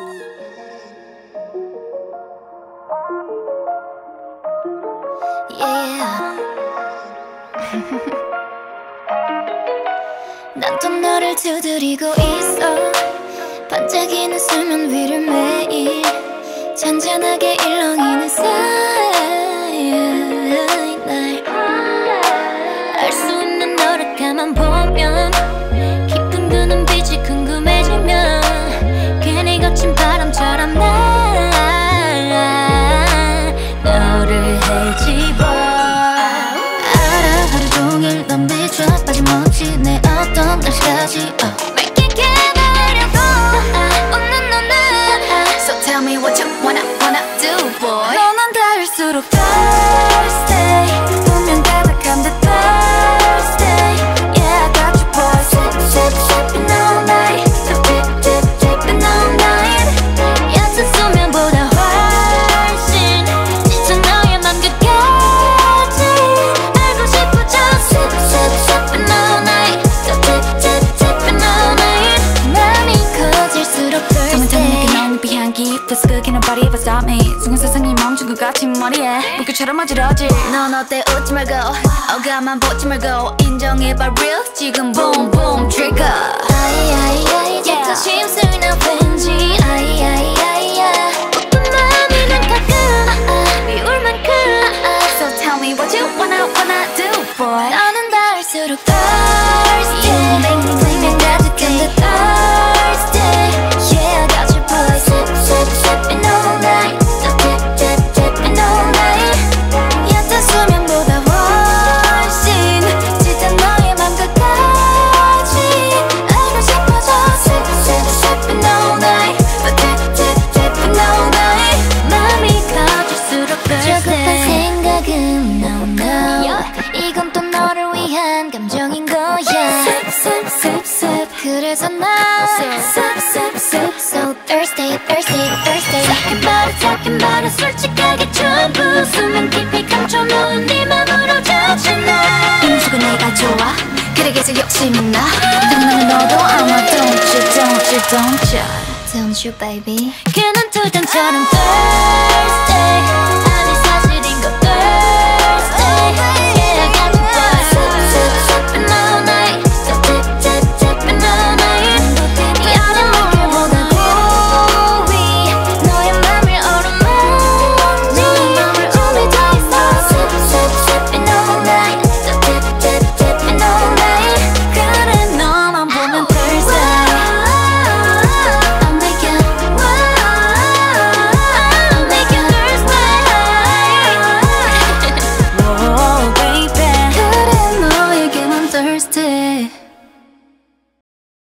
난또 너를 두드리고 있어. 반짝이는 수면 위를 매일 잔잔하게 일렁이는 사 어떤 uh. 웃는 너는 So tell me what you wanna wanna do boy 너는 닿을수록 thirsty stop me 순간 세상이 멈춘 것 같은 머리에 물결처럼 어지러지. 넌 어때? 웃지 말고 어가만 보지 말고 인정해봐 real? 지금 boom boom trigger. 너는 닿을수록 thirsty 그래서 난 Sip sip sip so thirsty thirsty thirsty Talking about it talking about it 솔직하게 전부 수면 깊이 감춰놓은 네 맘으로 젖혀놔 인수가 내가 좋아 그래 계속 욕심이 나 당연히 너도 아마 don't you don't you don't you Don't you baby 그는 투정처럼 thirsty